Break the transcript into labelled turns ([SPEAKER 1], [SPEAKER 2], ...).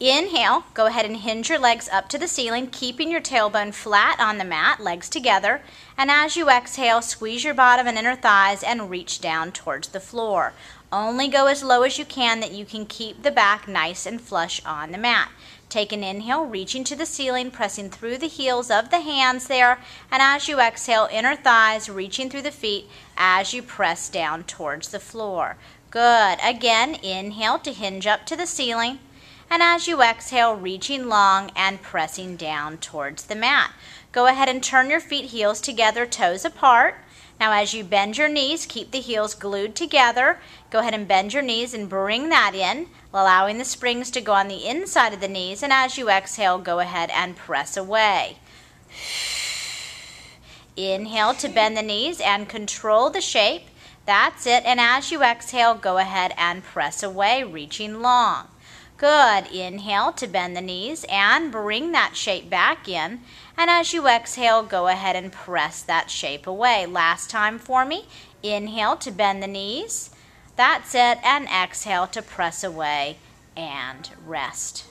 [SPEAKER 1] Inhale, go ahead and hinge your legs up to the ceiling, keeping your tailbone flat on the mat, legs together. And as you exhale, squeeze your bottom and inner thighs and reach down towards the floor. Only go as low as you can that you can keep the back nice and flush on the mat. Take an inhale, reaching to the ceiling, pressing through the heels of the hands there. And as you exhale, inner thighs reaching through the feet as you press down towards the floor. Good. Again, inhale to hinge up to the ceiling. And as you exhale, reaching long and pressing down towards the mat. Go ahead and turn your feet heels together, toes apart. Now, as you bend your knees, keep the heels glued together. Go ahead and bend your knees and bring that in, allowing the springs to go on the inside of the knees. And as you exhale, go ahead and press away. Inhale to bend the knees and control the shape. That's it. And as you exhale, go ahead and press away, reaching long. Good. Inhale to bend the knees and bring that shape back in. And as you exhale, go ahead and press that shape away. Last time for me. Inhale to bend the knees. That's it. And exhale to press away and rest.